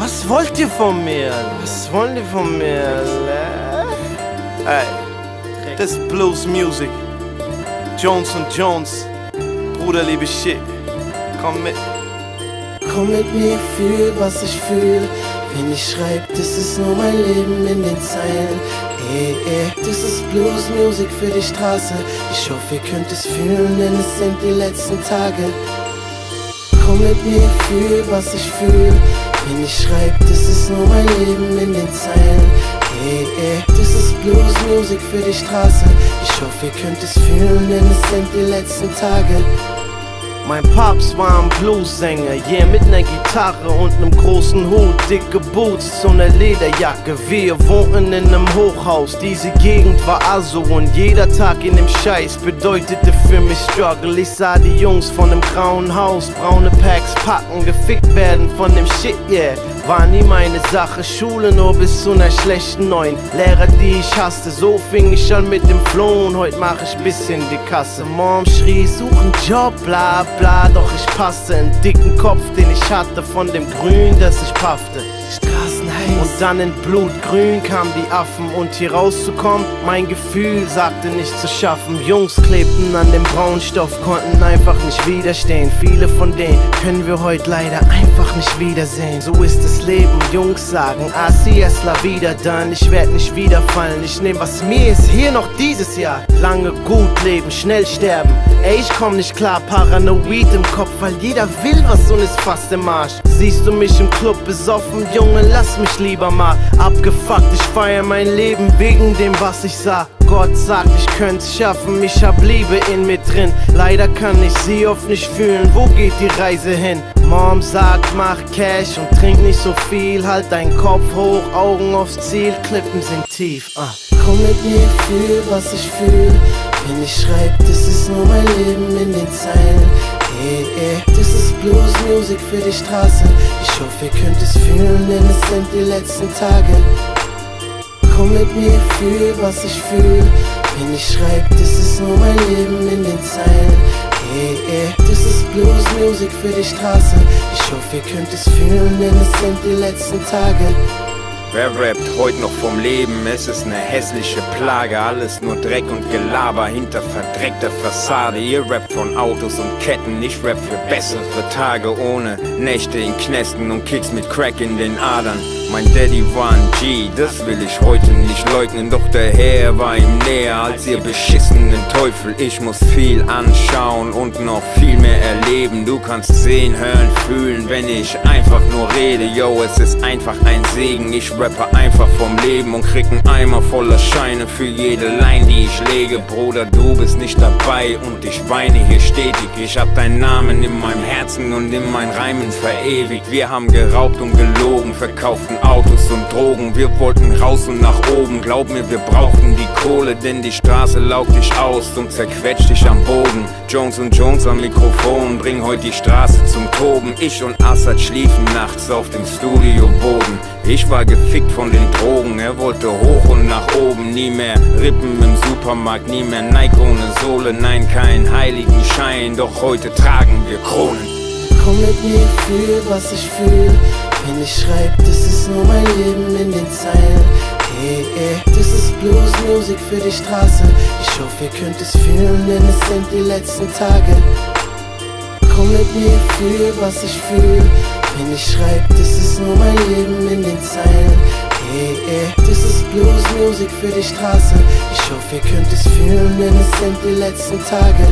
Was wollt ihr von mir? Was wollt ihr von mir? Ey, das ist Blues Music. Jones und Jones. Bruder, liebe Shit. Komm mit. Komm mit mir, fühl, was ich fühl. Wenn ich schreib, das ist nur mein Leben in den Zeilen. Ey, ey, das ist Blues Music für die Straße. Ich hoffe, ihr könnt es fühlen, denn es sind die letzten Tage. Komm mit mir, fühl, was ich fühl. Wenn ich schreib, das ist nur mein Leben in den Zeilen. Ey, ey, das ist Blues Music für die Straße. Ich hoffe, ihr könnt es fühlen, denn es sind die letzten Tage. Mein Papst war ein Bluesänger, yeah, mit ner Gitarre und nem großen Hut, dicke Boots, so ner Lederjacke. Wir wohnten in nem Hochhaus, diese Gegend war also und jeder Tag in dem Scheiß bedeutete für mich Struggle. Ich sah die Jungs von dem grauen Haus, braune Packs packen, gefickt werden von dem Shit, yeah. War nie meine Sache, Schule nur bis zu ner schlechten Neun. Lehrer, die ich hasste, so fing ich an mit dem Flow und heute mach ich bisschen die Kasse. Mom schrie, such einen Job, bla bla, doch ich passte einen dicken Kopf, den ich hatte von dem Grün, das ich paffte. Und dann in Blutgrün kamen die Affen und hier rauszukommen, mein Gefühl sagte nicht zu schaffen. Jungs klebten an dem Braunstoff, konnten einfach nicht widerstehen. Viele von denen können wir heute leider einfach nicht wiedersehen. So ist das Leben, Jungs sagen, así es la vida dann. Ich werd nicht wiederfallen, ich nehm was mir ist hier noch dieses Jahr. Lange gut leben, schnell sterben. Ey, ich komm nicht klar, paranoid im Kopf, weil jeder will was und ist fast im Arsch. Siehst du mich im Club besoffen, Junge, lass mich lieber mal abgefuckt. Ich feier mein Leben wegen dem, was ich sah. Gott sagt, ich könnt's schaffen, ich hab Liebe in mir drin. Leider kann ich sie oft nicht fühlen, wo geht die Reise hin? Mom sagt, mach Cash und trink nicht so viel. Halt deinen Kopf hoch, Augen aufs Ziel, Klippen sind tief. Ah. Komm mit mir, fühl, was ich fühl. Wenn ich schreib, das ist nur mein Leben in den Zeilen. Ey, das ist Blues Music für die Straße. Ich hoffe, ihr könnt es fühlen, denn es sind die letzten Tage. Komm mit mir, fühl, was ich fühl. Wenn ich schreib, das ist nur mein Leben in den Zeilen. Ey, das ist Blues Music für die Straße. Ich hoffe, ihr könnt es fühlen, denn es sind die letzten Tage. Wer rappt heute noch vom Leben? Es ist ne hässliche Plage, alles nur Dreck und Gelaber hinter verdreckter Fassade. Ihr rappt von Autos und Ketten, ich rap für bessere Tage ohne Nächte in Knästen und Kids mit Crack in den Adern. Mein Daddy war ein G, das will ich heute nicht leugnen, doch der Herr war ihm näher als ihr beschissenen Teufel. Ich muss viel anschauen und noch viel mehr erleben. Du kannst sehen, hören, fühlen, wenn ich einfach nur rede. Yo, es ist einfach ein Segen. Ich rappe einfach vom Leben und krieg einen Eimer voller Scheine für jede Line, die ich lege. Bruder, du bist nicht dabei und ich weine hier stetig. Ich hab deinen Namen in meinem Herzen und in meinen Reimen verewigt. Wir haben geraubt und gelogen, verkauften Autos und Drogen. Wir wollten raus und nach oben. Glaub mir, wir brauchten die Kohle, denn die Straße laugt dich aus und zerquetscht dich am Boden. Jones und Jones am Mikrofon bringen heute die Straße zum Toben. Ich und Assad schliefen nachts auf dem Studioboden. Ich war gefickt von den Drogen, er wollte hoch und nach oben. Nie mehr Rippen im Supermarkt, nie mehr Nike ohne Sohle. Nein, kein heiligen Schein, doch heute tragen wir Kronen. Komm mit mir, fühl, was ich fühl. Wenn ich schreib, das ist nur mein Leben in den Zeilen. Ey, ey, das ist Blues Music für die Straße. Ich hoffe, ihr könnt es fühlen, denn es sind die letzten Tage. Komm mit mir, fühl, was ich fühl. Wenn ich schreib, das ist nur mein Leben in den Zeilen. Ey, ey, das ist Blues Music für die Straße. Ich hoffe, ihr könnt es fühlen, denn es sind die letzten Tage.